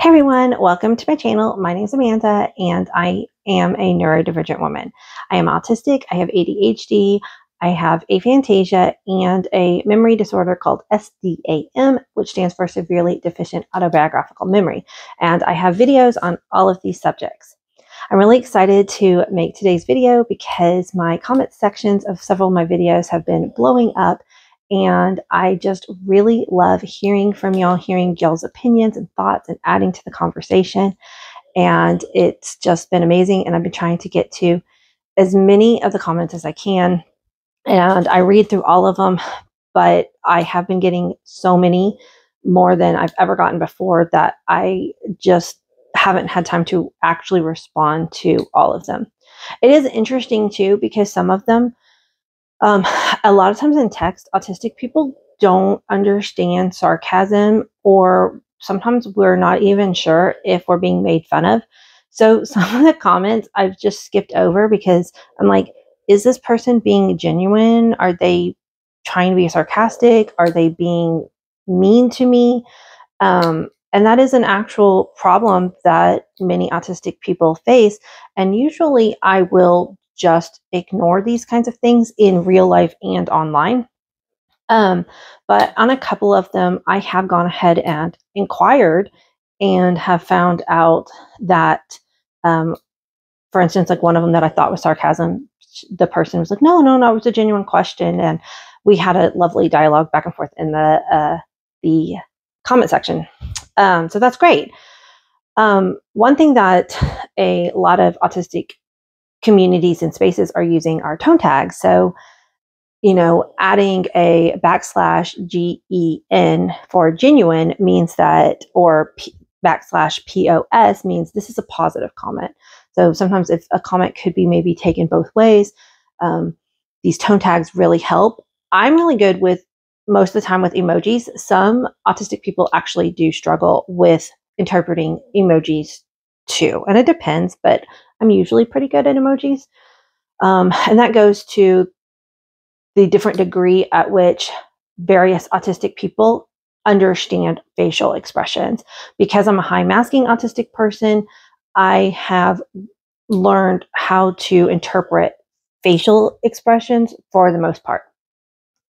Hey everyone, welcome to my channel. My name is Amanda and I am a neurodivergent woman. I am autistic, I have ADHD, I have aphantasia and a memory disorder called SDAM, which stands for Severely Deficient Autobiographical Memory. And I have videos on all of these subjects. I'm really excited to make today's video because my comment sections of several of my videos have been blowing up and I just really love hearing from y'all, hearing y'all's opinions and thoughts and adding to the conversation. And it's just been amazing. And I've been trying to get to as many of the comments as I can. And I read through all of them, but I have been getting so many more than I've ever gotten before that I just haven't had time to actually respond to all of them. It is interesting too because some of them um, a lot of times in text, autistic people don't understand sarcasm, or sometimes we're not even sure if we're being made fun of. So some of the comments I've just skipped over because I'm like, is this person being genuine? Are they trying to be sarcastic? Are they being mean to me? Um, and that is an actual problem that many autistic people face. And usually I will just ignore these kinds of things in real life and online. Um, but on a couple of them, I have gone ahead and inquired and have found out that, um, for instance, like one of them that I thought was sarcasm, the person was like, no, no, no, it was a genuine question. And we had a lovely dialogue back and forth in the, uh, the comment section. Um, so that's great. Um, one thing that a lot of autistic communities and spaces are using our tone tags. So, you know, adding a backslash GEN for genuine means that, or P, backslash POS means this is a positive comment. So sometimes if a comment could be maybe taken both ways, um, these tone tags really help. I'm really good with most of the time with emojis. Some autistic people actually do struggle with interpreting emojis too. And it depends, but I'm usually pretty good at emojis. Um, and that goes to the different degree at which various autistic people understand facial expressions. Because I'm a high masking autistic person, I have learned how to interpret facial expressions for the most part.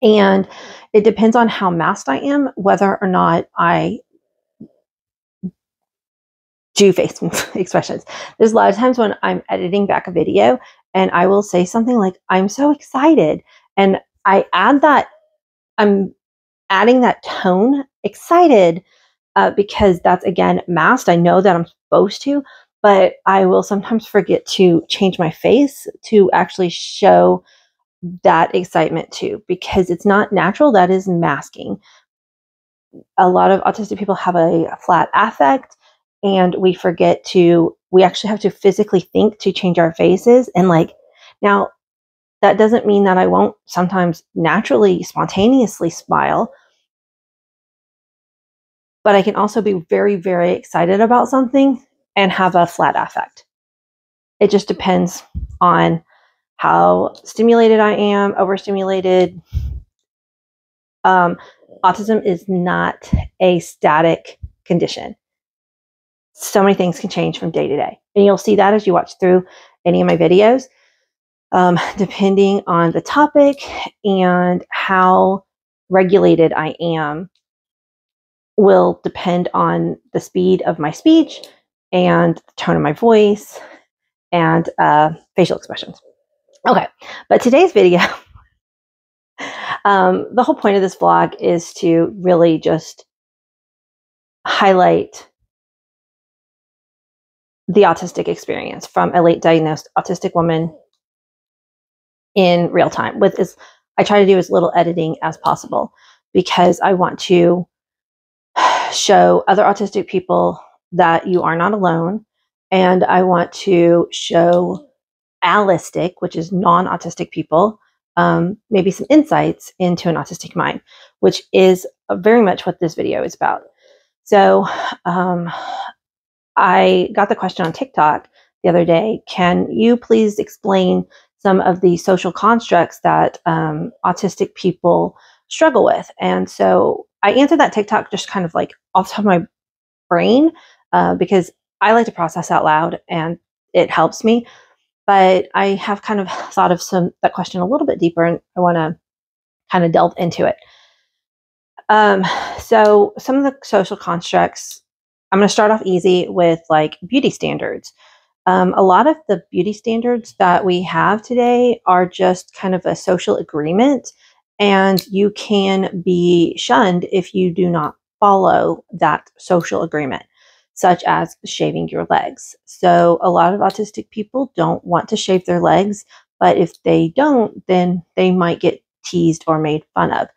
And it depends on how masked I am, whether or not I do face expressions. There's a lot of times when I'm editing back a video and I will say something like, I'm so excited. And I add that, I'm adding that tone, excited, uh, because that's again masked. I know that I'm supposed to, but I will sometimes forget to change my face to actually show that excitement too, because it's not natural. That is masking. A lot of autistic people have a flat affect and we forget to we actually have to physically think to change our faces and like now that doesn't mean that I won't sometimes naturally spontaneously smile. But I can also be very very excited about something and have a flat affect. It just depends on how stimulated I am overstimulated. Um, autism is not a static condition so many things can change from day to day. And you'll see that as you watch through any of my videos, um, depending on the topic and how regulated I am will depend on the speed of my speech and the tone of my voice and uh, facial expressions. Okay, but today's video, um, the whole point of this vlog is to really just highlight the autistic experience from a late diagnosed autistic woman in real time with as I try to do as little editing as possible because I want to show other autistic people that you are not alone and I want to show allistic, which is non-autistic people, um, maybe some insights into an autistic mind, which is very much what this video is about. So um, I got the question on TikTok the other day can you please explain some of the social constructs that um, autistic people struggle with? And so I answered that TikTok just kind of like off the top of my brain. uh, because I like to process out loud and it helps me. But I have kind of thought of some that question a little bit deeper, and I want to kind of delve into it. Um, so some of the social constructs, I'm going to start off easy with like beauty standards. Um, a lot of the beauty standards that we have today are just kind of a social agreement, and you can be shunned if you do not follow that social agreement, such as shaving your legs. So, a lot of autistic people don't want to shave their legs, but if they don't, then they might get teased or made fun of.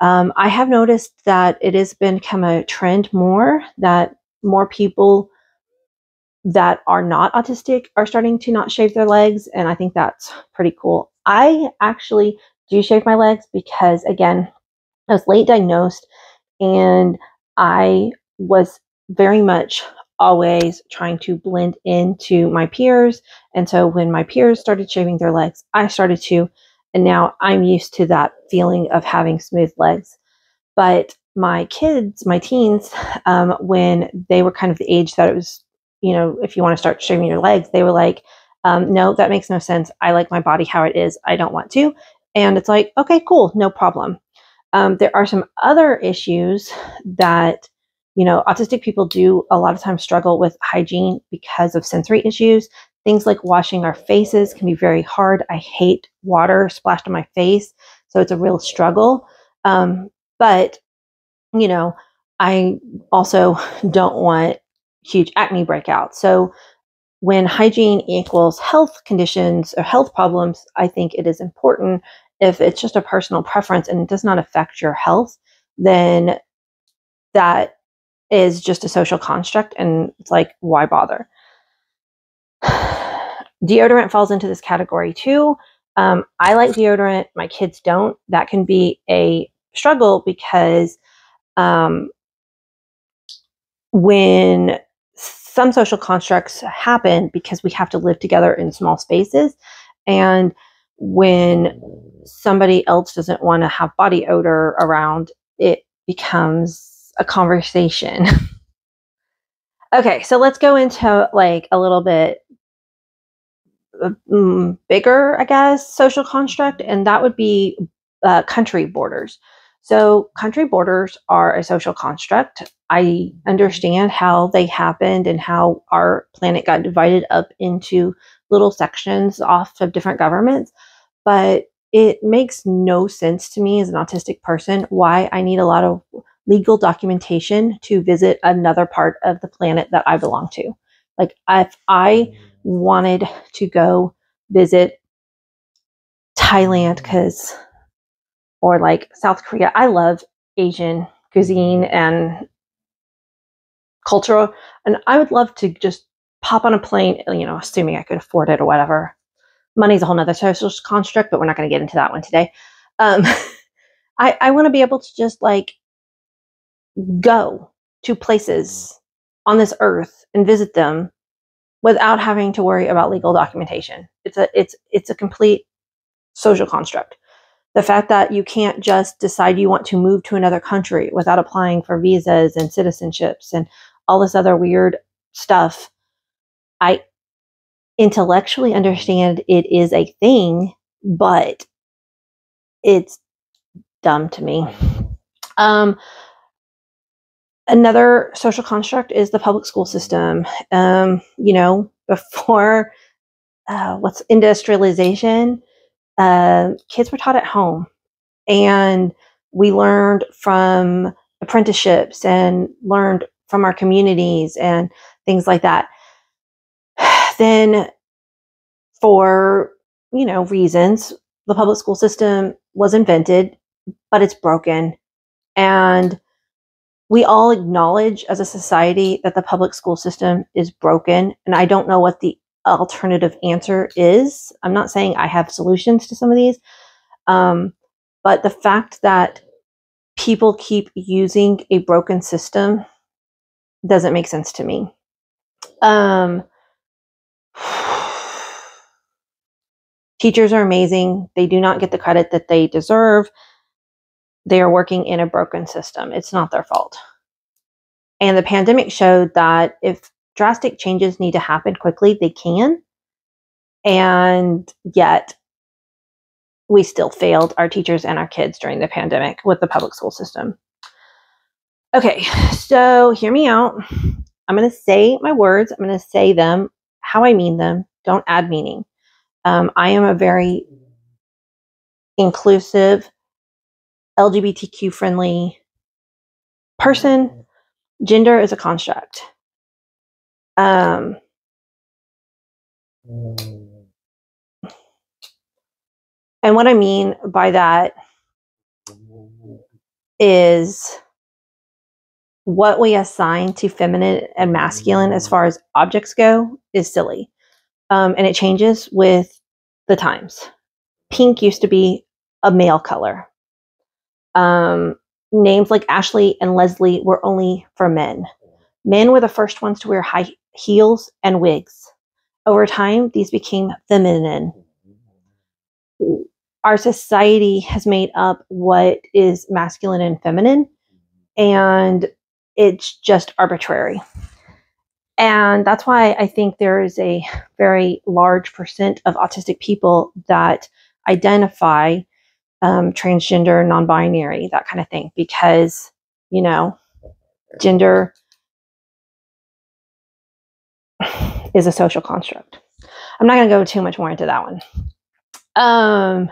Um, I have noticed that it has become a trend more that more people that are not autistic are starting to not shave their legs, and I think that's pretty cool. I actually do shave my legs because, again, I was late diagnosed and I was very much always trying to blend into my peers. And so when my peers started shaving their legs, I started to. And now I'm used to that feeling of having smooth legs. But my kids, my teens, um, when they were kind of the age that it was you know, if you want to start shaving your legs, they were like, um, no, that makes no sense. I like my body how it is. I don't want to. And it's like, okay, cool, no problem. Um, there are some other issues that, you know, autistic people do a lot of times struggle with hygiene because of sensory issues. Things like washing our faces can be very hard. I hate water splashed on my face. So it's a real struggle. Um, but, you know, I also don't want huge acne breakouts. So when hygiene equals health conditions or health problems, I think it is important. If it's just a personal preference and it does not affect your health, then that is just a social construct and it's like, why bother? deodorant falls into this category too. Um, I like deodorant, my kids don't. That can be a struggle because um, when some social constructs happen because we have to live together in small spaces. And when somebody else doesn't want to have body odor around, it becomes a conversation. okay, so let's go into like a little bit um, bigger, I guess, social construct, and that would be uh, country borders. So, country borders are a social construct. I understand how they happened and how our planet got divided up into little sections off of different governments, but it makes no sense to me as an autistic person why I need a lot of legal documentation to visit another part of the planet that I belong to. Like, if I wanted to go visit Thailand because or like South Korea. I love Asian cuisine and culture, and I would love to just pop on a plane, you know, assuming I could afford it or whatever. Money's a whole nother social construct, but we're not going to get into that one today. Um, I, I want to be able to just like go to places on this earth and visit them without having to worry about legal documentation. It's a it's it's a complete social construct the fact that you can't just decide you want to move to another country without applying for visas and citizenships and all this other weird stuff i intellectually understand it is a thing but it's dumb to me. Um, another social construct is the public school system. Um, you know before uh, what's industrialization uh, kids were taught at home and we learned from apprenticeships and learned from our communities and things like that. Then, for you know reasons, the public school system was invented, but it's broken, and we all acknowledge as a society that the public school system is broken. And I don't know what the alternative answer is. I'm not saying I have solutions to some of these, um, but the fact that people keep using a broken system doesn't make sense to me. Um, teachers are amazing. They do not get the credit that they deserve. They are working in a broken system. It's not their fault. And the pandemic showed that if drastic changes need to happen quickly, they can. And yet, we still failed our teachers and our kids during the pandemic with the public school system. Okay, so hear me out. I'm going to say my words, I'm going to say them how I mean them. Don't add meaning. Um, I am a very inclusive, LGBTQ friendly person. Gender is a construct. Um, and what I mean by that is what we assign to feminine and masculine as far as objects go is silly. Um, and it changes with the times. Pink used to be a male color. Um, names like Ashley and Leslie were only for men. Men were the first ones to wear high heels and wigs. Over time, these became feminine. Our society has made up what is masculine and feminine, and it's just arbitrary. And that's why I think there is a very large percent of autistic people that identify um, transgender, non binary, that kind of thing, because, you know, gender is a social construct. I'm not going to go too much more into that one. Um,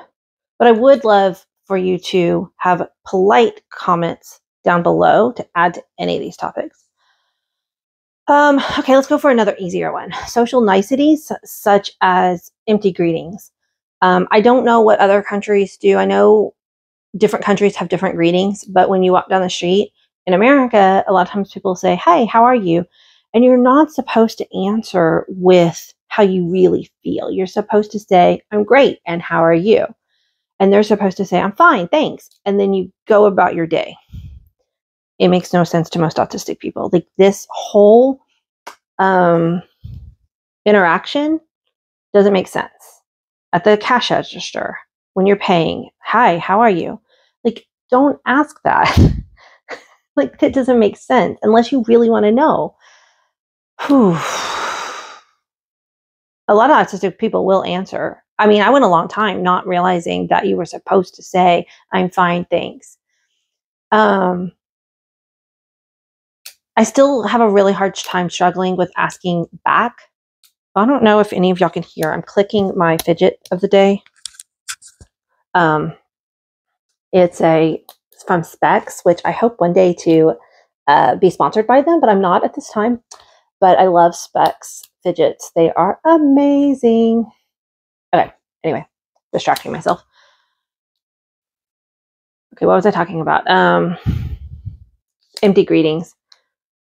but I would love for you to have polite comments down below to add to any of these topics. Um, okay, let's go for another easier one. Social niceties such as empty greetings. Um, I don't know what other countries do. I know different countries have different greetings, but when you walk down the street in America, a lot of times people say, Hey, how are you? And you're not supposed to answer with how you really feel. You're supposed to say, I'm great, and how are you? And they're supposed to say, I'm fine, thanks. And then you go about your day. It makes no sense to most autistic people. Like this whole um, interaction doesn't make sense at the cash register when you're paying. Hi, how are you? Like, don't ask that. like, that doesn't make sense unless you really want to know. A lot of autistic people will answer. I mean, I went a long time not realizing that you were supposed to say, I'm fine, thanks. Um, I still have a really hard time struggling with asking back I don't know if any of y'all can hear. I'm clicking my fidget of the day. Um, it's a it's from Speks, which I hope one day to uh, be sponsored by them, but I'm not at this time. But I love Speks fidgets. They are amazing. Okay, anyway, distracting myself. Okay, what was I talking about? Um, empty greetings.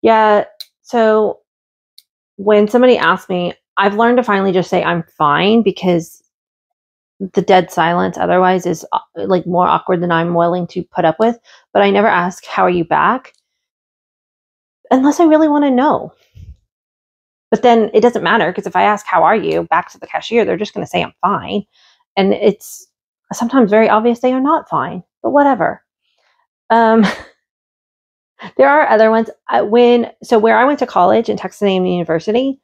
Yeah, so when somebody asks me, I've learned to finally just say I'm fine because the dead silence otherwise is uh, like more awkward than I'm willing to put up with. But I never ask, How are you back? unless I really want to know. But then it doesn't matter because if I ask, How are you? back to the cashier, they're just going to say I'm fine. And it's sometimes very obvious they are not fine, but whatever. Um, there are other ones. When so where I went to college in Texas A&M University,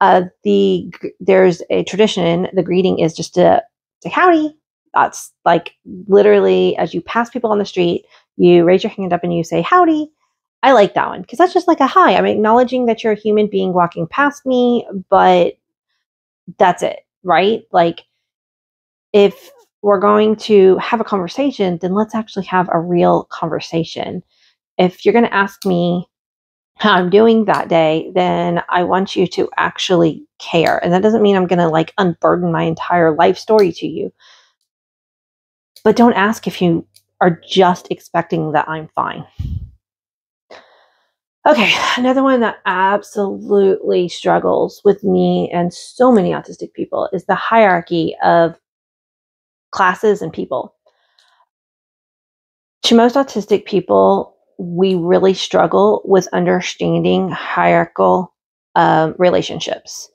uh, the there's a tradition. The greeting is just to say howdy. That's like literally as you pass people on the street, you raise your hand up and you say howdy. I like that one because that's just like a hi. I'm acknowledging that you're a human being walking past me, but that's it, right? Like if we're going to have a conversation, then let's actually have a real conversation. If you're going to ask me how I'm doing that day, then I want you to actually care. And that doesn't mean I'm going to like unburden my entire life story to you. But don't ask if you are just expecting that I'm fine. Okay, another one that absolutely struggles with me and so many autistic people is the hierarchy of classes and people. To most autistic people, we really struggle with understanding hierarchical um, relationships.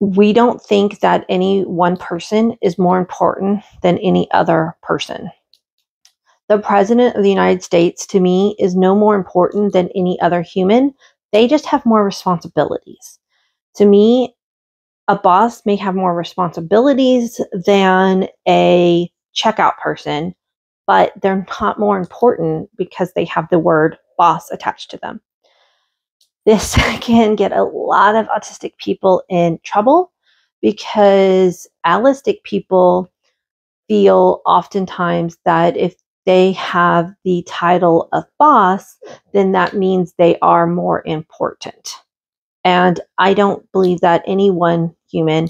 We don't think that any one person is more important than any other person. The president of the United States, to me, is no more important than any other human. They just have more responsibilities. To me, a boss may have more responsibilities than a checkout person, but they're not more important because they have the word boss attached to them. This can get a lot of autistic people in trouble because allistic people feel oftentimes that if they have the title of boss, then that means they are more important. And I don't believe that any one human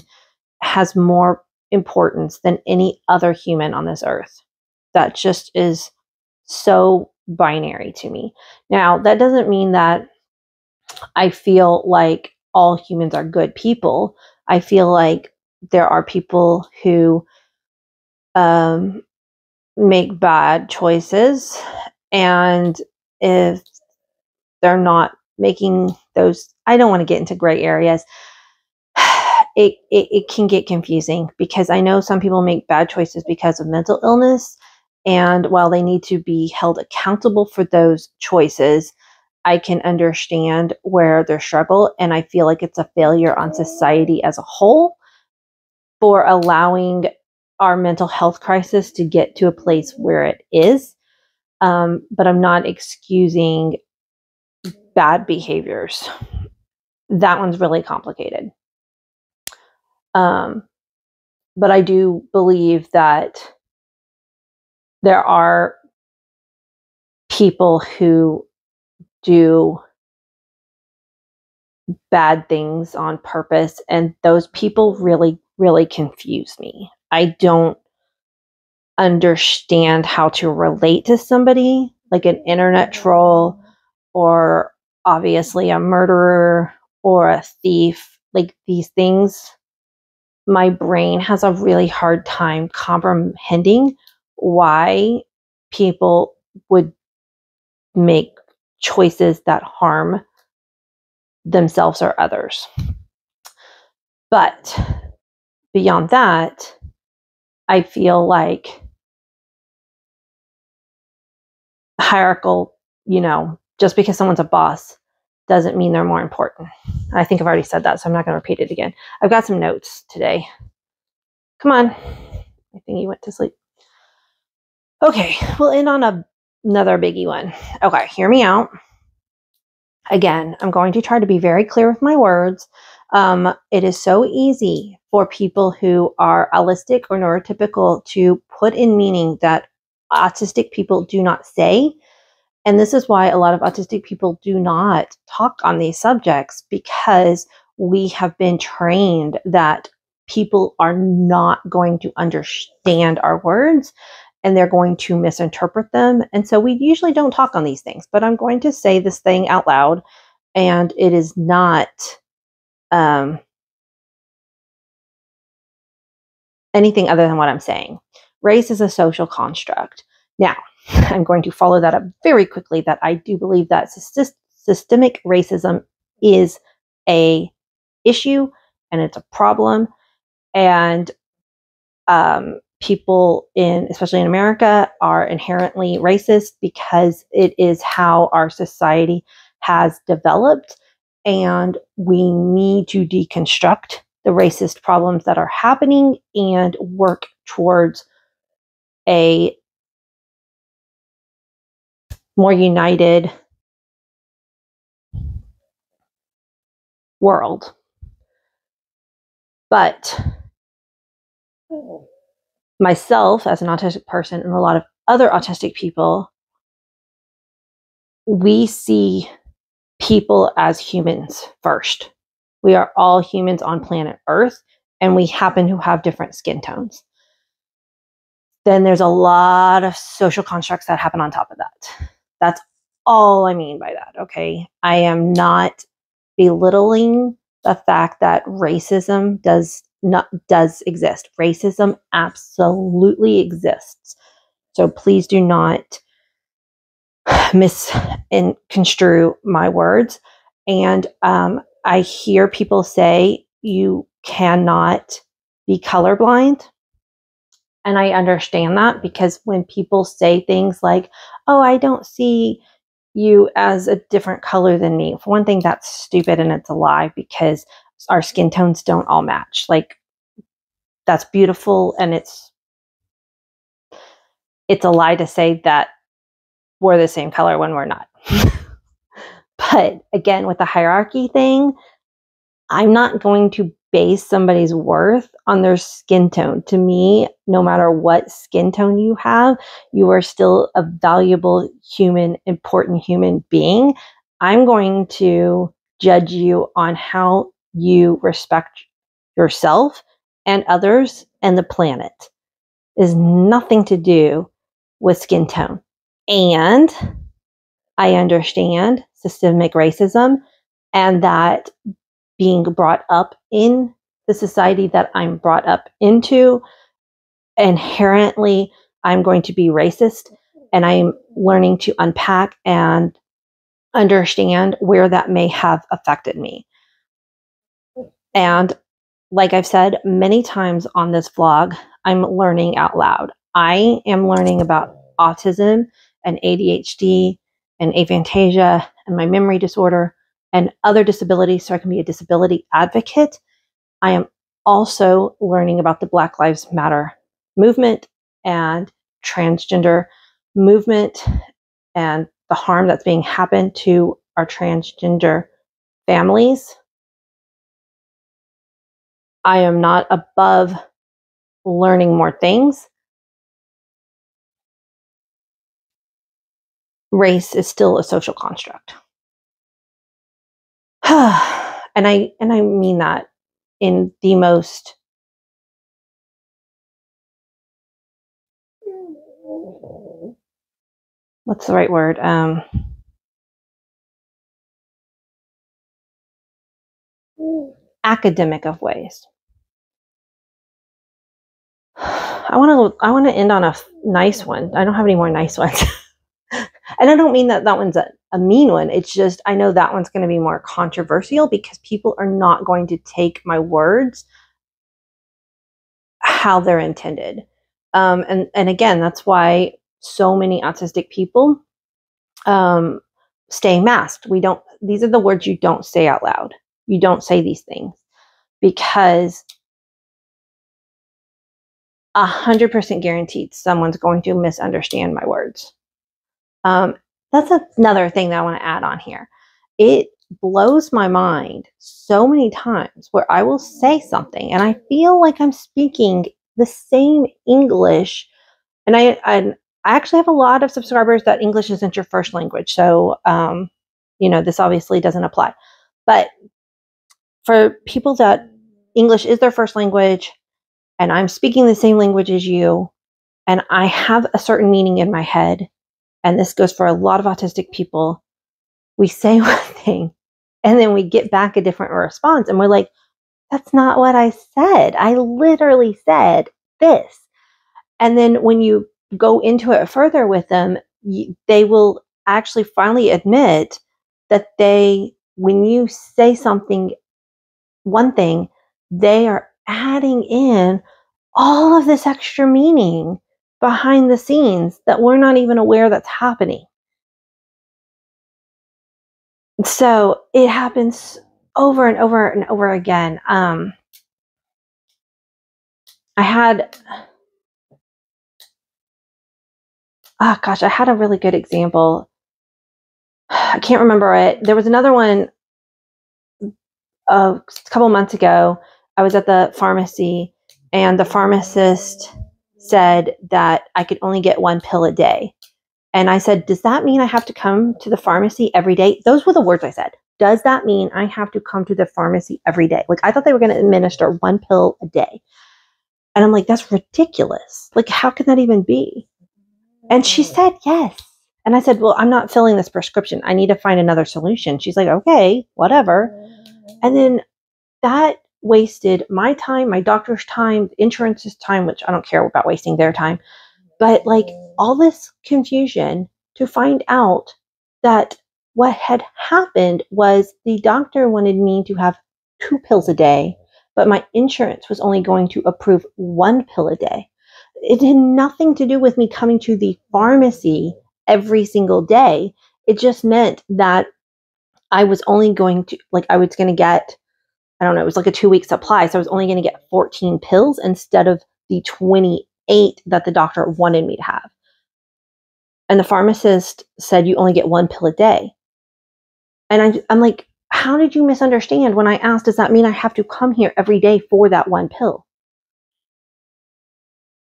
has more importance than any other human on this earth. That just is so binary to me. Now, that doesn't mean that I feel like all humans are good people. I feel like there are people who um, make bad choices, and if they're not making those, I don't want to get into gray areas. It, it, it can get confusing because I know some people make bad choices because of mental illness. And while they need to be held accountable for those choices, I can understand where their struggle. And I feel like it's a failure on society as a whole for allowing our mental health crisis to get to a place where it is. Um, but I'm not excusing bad behaviors. That one's really complicated. Um, but I do believe that there are people who do bad things on purpose and those people really really confuse me i don't understand how to relate to somebody like an internet mm-hmm. troll or obviously a murderer or a thief like these things my brain has a really hard time comprehending why people would make choices that harm themselves or others. But beyond that, I feel like hierarchical, you know, just because someone's a boss doesn't mean they're more important. I think I've already said that, so I'm not going to repeat it again. I've got some notes today. Come on. I think he went to sleep. Okay, we'll end on a another biggie one. Okay, hear me out. Again, I'm going to try to be very clear with my words. Um, it is so easy for people who are allistic or neurotypical to put in meaning that autistic people do not say. And this is why a lot of autistic people do not talk on these subjects because we have been trained that people are not going to understand our words and they're going to misinterpret them. And so we usually don't talk on these things, but I'm going to say this thing out loud, and it is not um, anything other than what I'm saying. Race is a social construct. Now, I'm going to follow that up very quickly that I do believe that systemic racism is a issue and it's a problem and um, people in especially in America are inherently racist because it is how our society has developed and we need to deconstruct the racist problems that are happening and work towards a more united world. But myself as an autistic person and a lot of other autistic people, we see people as humans first. We are all humans on planet Earth, and we happen to have different skin tones. Then there's a lot of social constructs that happen on top of that. That's all I mean by that, okay? I am not belittling the fact that racism does not does exist. Racism absolutely exists. So please do not misconstrue my words. And um, I hear people say you cannot be colorblind. And I understand that because when people say things like, oh, I don't see you as a different color than me, for one thing, that's stupid and it's a lie because our skin tones don't all match. Like, that's beautiful and it's it's a lie to say that we're the same color when we're not. but again, with the hierarchy thing, I'm not going to base somebody's worth on their skin tone. To me, no matter what skin tone you have, you are still a valuable human, important human being. I'm going to judge you on how you respect yourself and others and the planet. Is nothing to do with skin tone. And I understand systemic racism and that being brought up in the society that I'm brought up into, inherently, I'm going to be racist. And I'm learning to unpack and understand where that may have affected me. And like I've said many times on this vlog, I'm learning out loud. I am learning about autism and ADHD and aphantasia and my memory disorder and other disabilities so I can be a disability advocate. I am also learning about the Black Lives Matter movement and transgender movement and the harm that's being happened to our transgender families. I am not above learning more things. Race is still a social construct. and I and I mean that in the most what's the right word? Um, academic of ways. I want to I want to end on a nice one. I don't have any more nice ones. and I don't mean that that one's a, a mean one. It's just I know that one's going to be more controversial because people are not going to take my words how they're intended. Um, and and again, that's why so many autistic people um, stay masked. We don't. These are the words you don't say out loud. You don't say these things because a hundred percent guaranteed someone's going to misunderstand my words. Um, that's another thing that I want to add on here. It blows my mind so many times where I will say something and I feel like I'm speaking the same English. And I, I, I actually have a lot of subscribers that English isn't your first language. So, um, you know, this obviously doesn't apply. But for people that English is their first language and I'm speaking the same language as you, and I have a certain meaning in my head, and this goes for a lot of autistic people, we say one thing and then we get back a different response and we're like, that's not what I said. I literally said this. And then when you go into it further with them, you, they will actually finally admit that they, when you say something, one thing, they are adding in all of this extra meaning behind the scenes that we're not even aware that's happening. So it happens over and over and over again. Um, I had, oh gosh, I had a really good example. I can't remember it. There was another one a couple months ago. I was at the pharmacy and the pharmacist said that I could only get one pill a day. And I said, Does that mean I have to come to the pharmacy every day? Those were the words I said. Does that mean I have to come to the pharmacy every day? Like, I thought they were going to administer one pill a day. And I'm like, That's ridiculous. Like, how can that even be? And she mm. said, Yes. And I said, Well, I'm not filling this prescription. I need to find another solution. She's like, Okay, whatever. Mm. And then that wasted my time, my doctor's time, insurance's time, which I don't care about wasting their time, but like all this confusion to find out that what had happened was the doctor wanted me to have two pills a day, but my insurance was only going to approve one pill a day. it had nothing to do with me coming to the pharmacy every single day. It just meant that I was only going to, like, I was going to get, I don't know, it was like a two week supply. So I was only going to get 14 pills instead of the 28 that the doctor wanted me to have. And the pharmacist said, you only get one pill a day. And I'm, I'm like, how did you misunderstand when I asked, does that mean I have to come here every day for that one pill?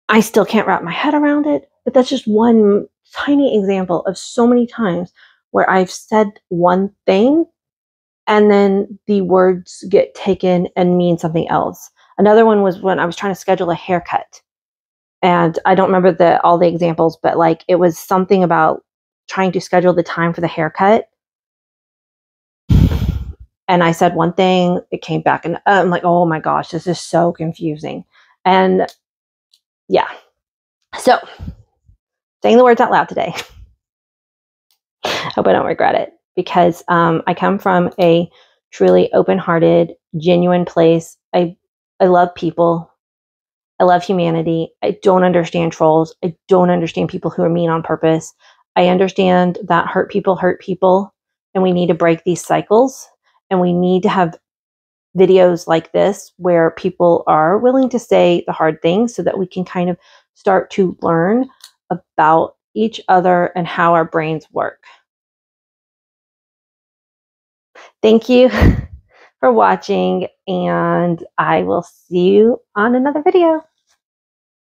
I still can't wrap my head around it, but that's just one tiny example of so many times where I've said one thing and then the words get taken and mean something else. Another one was when I was trying to schedule a haircut. And I don't remember the all the examples, but like it was something about trying to schedule the time for the haircut. And I said one thing, it came back, and I'm like, oh my gosh, this is so confusing. And yeah. So, saying the words out loud today. Hope I don't regret it because um, I come from a truly open-hearted, genuine place. I I love people. I love humanity. I don't understand trolls. I don't understand people who are mean on purpose. I understand that hurt people hurt people, and we need to break these cycles. And we need to have videos like this where people are willing to say the hard things so that we can kind of start to learn about each other and how our brains work. Thank you for watching, and I will see you on another video.